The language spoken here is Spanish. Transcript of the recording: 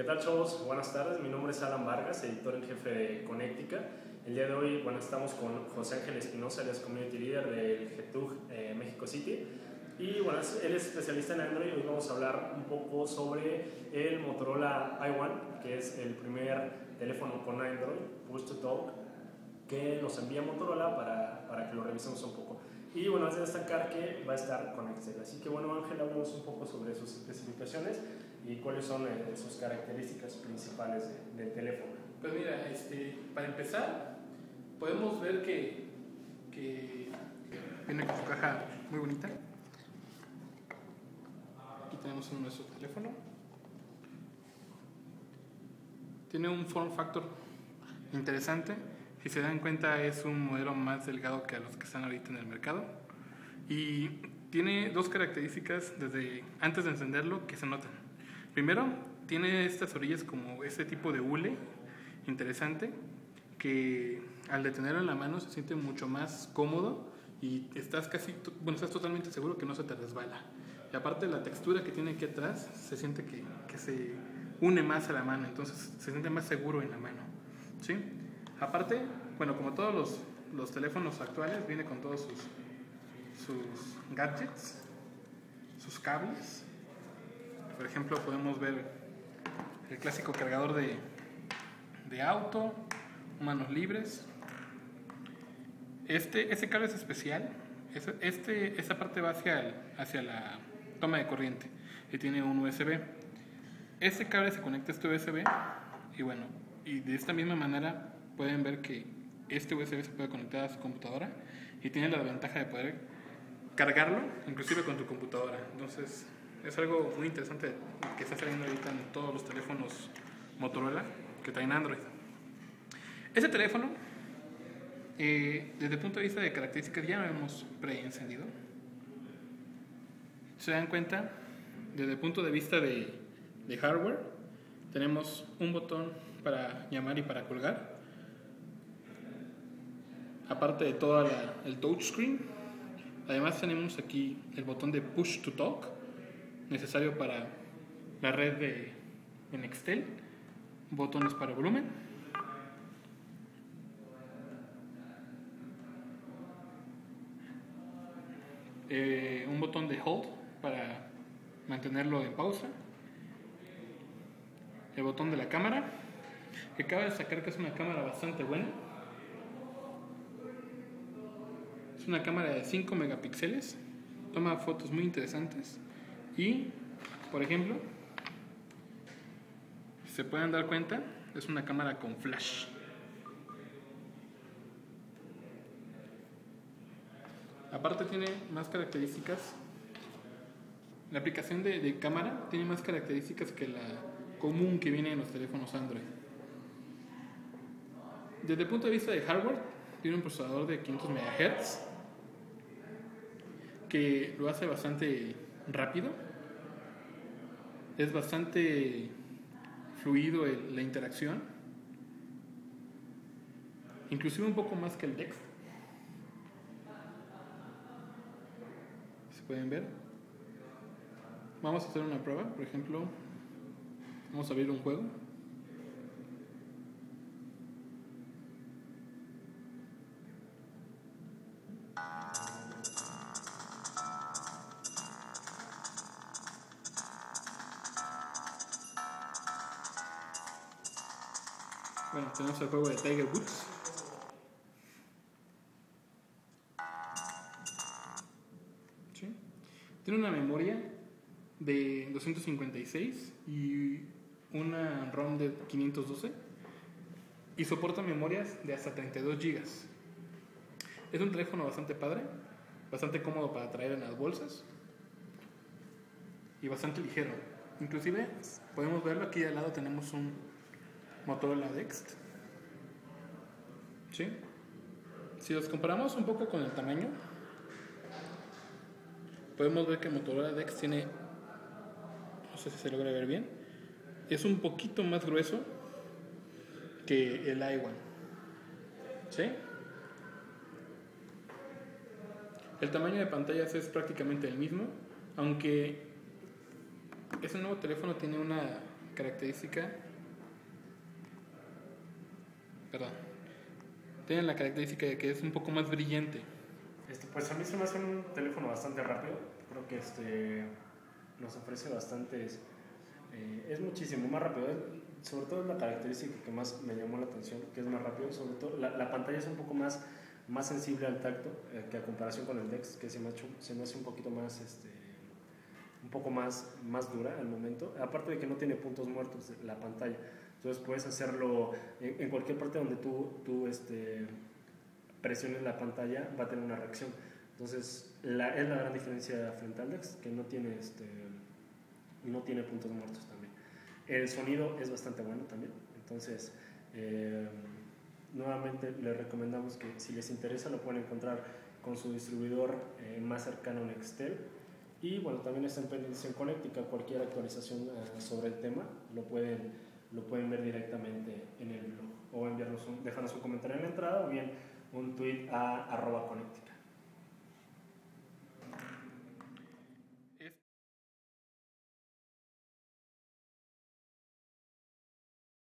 ¿Qué tal chavos? Buenas tardes, mi nombre es Alan Vargas, editor en jefe de Connectica. El día de hoy, bueno, estamos con José Ángel Espinosa, él es Community Leader del GETUG eh, México City. Y bueno, él es especialista en Android y hoy vamos a hablar un poco sobre el Motorola i1, que es el primer teléfono con Android, Push to Talk, que nos envía Motorola para, para que lo revisemos un poco. Y bueno, es de destacar que va a estar con Excel. Así que bueno, Ángel, hablemos un poco sobre sus especificaciones y cuáles son eh, sus características principales del teléfono. Pues mira, este, para empezar, podemos ver que, que viene con su caja muy bonita. Aquí tenemos nuestro teléfono. Tiene un form factor interesante. Si se dan cuenta, es un modelo más delgado que a los que están ahorita en el mercado. Y tiene dos características desde antes de encenderlo que se notan. Primero, tiene estas orillas como este tipo de hule interesante que al detenerlo en la mano se siente mucho más cómodo y estás casi, bueno, estás totalmente seguro que no se te resbala. Y aparte la textura que tiene aquí atrás se siente que, que se une más a la mano, entonces se siente más seguro en la mano. ¿sí? Aparte, bueno, como todos los, los teléfonos actuales, viene con todos sus, sus gadgets, sus cables. Por ejemplo, podemos ver el clásico cargador de, de auto, manos libres. Este, este cable es especial. Este, esta parte va hacia, el, hacia la toma de corriente y tiene un USB. Este cable se conecta a este USB y bueno, y de esta misma manera pueden ver que este USB se puede conectar a su computadora y tiene la ventaja de poder cargarlo inclusive con tu computadora. Entonces es algo muy interesante que está saliendo ahorita en todos los teléfonos Motorola que traen Android. Este teléfono, eh, desde el punto de vista de características, ya lo hemos preencendido. Se dan cuenta, desde el punto de vista de, de hardware, tenemos un botón para llamar y para colgar. Aparte de todo el touchscreen, además tenemos aquí el botón de push to talk, necesario para la red de Nextel, botones para volumen. Eh, un botón de hold para mantenerlo en pausa, el botón de la cámara, que cabe destacar que es una cámara bastante buena. Una cámara de 5 megapíxeles, toma fotos muy interesantes y, por ejemplo, se pueden dar cuenta, es una cámara con flash. Aparte tiene más características. La aplicación de, de, cámara tiene más características que la común que viene en los teléfonos Android. Desde el punto de vista de hardware, tiene un procesador de 500 MHz que lo hace bastante rápido. Es bastante fluido la interacción. Inclusive un poco más que el Dex. pueden ver. Vamos a hacer una prueba, por ejemplo, vamos a abrir un juego. Bueno, tenemos el juego de Tiger Woods. Tiene una memoria de 256 y una ROM de 512 y soporta memorias de hasta 32 GB. Es un teléfono bastante padre, bastante cómodo para traer en las bolsas y bastante ligero. Inclusive podemos verlo aquí al lado tenemos un Motorola Dext. ¿Sí? Si los comparamos un poco con el tamaño, podemos ver que Motorola Dex tiene, no sé si se logra ver bien, es un poquito más grueso que el i1. ¿Sí? El tamaño de pantallas es prácticamente el mismo, aunque ese nuevo teléfono tiene una característica. Perdón. Tiene la característica de que es un poco más brillante. Este, pues a mí se me hace un teléfono bastante rápido. Creo que este nos ofrece bastantes. Eh, es muchísimo más rápido. sobre todo es la característica que más me llamó la atención, que es más rápido. Sobre todo la, la pantalla es un poco más, más sensible al tacto eh, que a comparación con el Dex, que se me, ha hecho, se me hace un poquito más. Este, un poco más, más dura al momento, aparte de que no tiene puntos muertos la pantalla. Entonces puedes hacerlo en, cualquier parte donde tú, tú este, presiones la pantalla, va a tener una reacción. Entonces es la gran diferencia frente al Dex, que no tiene, este, no tiene puntos muertos también. El sonido es bastante bueno también. Entonces, eh, nuevamente les recomendamos que si les interesa lo pueden encontrar con su distribuidor eh, más cercano Nextel. Y bueno, también está en pendiente Connectica, cualquier actualización eh, sobre el tema lo pueden lo pueden ver directamente en el blog o enviarnos un, dejarnos un comentario en la entrada o bien un tweet a arroba conectica.